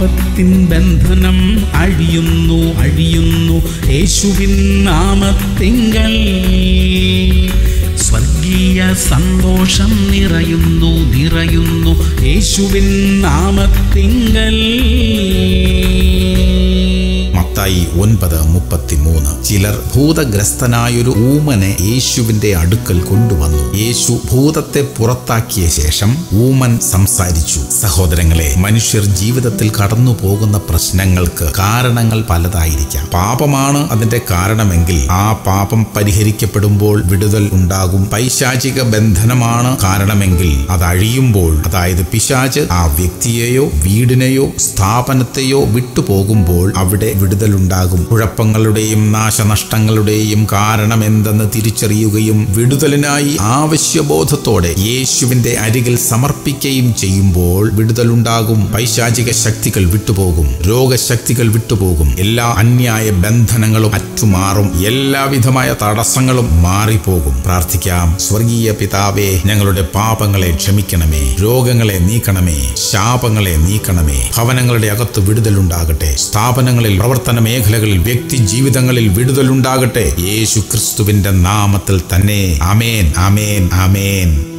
പാപത്തിൻ ബന്ധനം അഴിയുന്നു അഴിയുന്നു. യേശുവിൻ നാമത്തിങ്കൽ. സ്വർഗീയ സന്തോഷം നിറയുന്നു നിറയുന്നു. യേശുവിൻ നാമത്തിങ്കൽ. മത്തായി ഒൻപത് മുപ്പത്തിമൂന്ന്. ചിലർ ഭൂതഗ്രസ്തനായൊരു ഊമനെ യേശുവിന്റെ അടുക്കൽ കൊണ്ടുവന്നു. യേശു ഭൂതത്തെ പുറത്താക്കിയ ശേഷം ഊമൻ സംസാരിച്ചു. സഹോദരങ്ങളെ മനുഷ്യർ ജീവിതത്തിൽ കടന്നു പോകുന്ന പ്രശ്നങ്ങൾക്ക് കാരണങ്ങൾ പലതായിരിക്കാം. പാപമാണ് അതിന്റെ കാരണമെങ്കിൽ ആ പാപം പരിഹരിക്കപ്പെടുമ്പോൾ വിടുതൽ ഉണ്ടാകും. പൈശാചിക ബന്ധനമാണ് കാരണമെങ്കിൽ അത് അഴിയുമ്പോൾ അതായത് പിശാച് ആ വ്യക്തിയെയോ വീടിനെയോ സ്ഥാപനത്തെയോ വിട്ടുപോകുമ്പോൾ അവിടെ വിടുതലുണ്ടാകും. കുഴപ്പങ്ങളുടെയും നാശനഷ്ടങ്ങളുടെയും കാരണം എന്തെന്ന് തിരിച്ചറിയുകയും വിടുതലിനായി ആവശ്യബോധത്തോടെ യേശുവിന്റെ അരികിൽ സമർപ്പിക്കുകയും ചെയ്യുമ്പോൾ വിടുതലുണ്ടാകും. പൈശാചിക ശക്തികൾ വിട്ടുപോകും. രോഗശക്തികൾ വിട്ടുപോകും. എല്ലാ അന്യായ ബന്ധനങ്ങളും അറ്റുമാറും. എല്ലാവിധമായ തടസ്സങ്ങളും മാറിപ്പോകും. പ്രാർത്ഥിക്കാം. സ്വർഗീയ പിതാവേ ഞങ്ങളുടെ പാപങ്ങളെ ക്ഷമിക്കണമേ. രോഗങ്ങളെ നീക്കണമേ. ശാപങ്ങളെ നീക്കണമേ. ഭവനങ്ങളുടെ അകത്ത് വിടുതലുണ്ടാകട്ടെ. സ്ഥാപനങ്ങളിൽ പ്രവർത്തന മേഖലകളിൽ വ്യക്തി ജീവിതങ്ങളിൽ വിടുതലുണ്ടാകട്ടെ. യേശു ക്രിസ്തുവിന്റെ നാമത്തിൽ തന്നെ. അമേൻ അമേൻ അമേൻ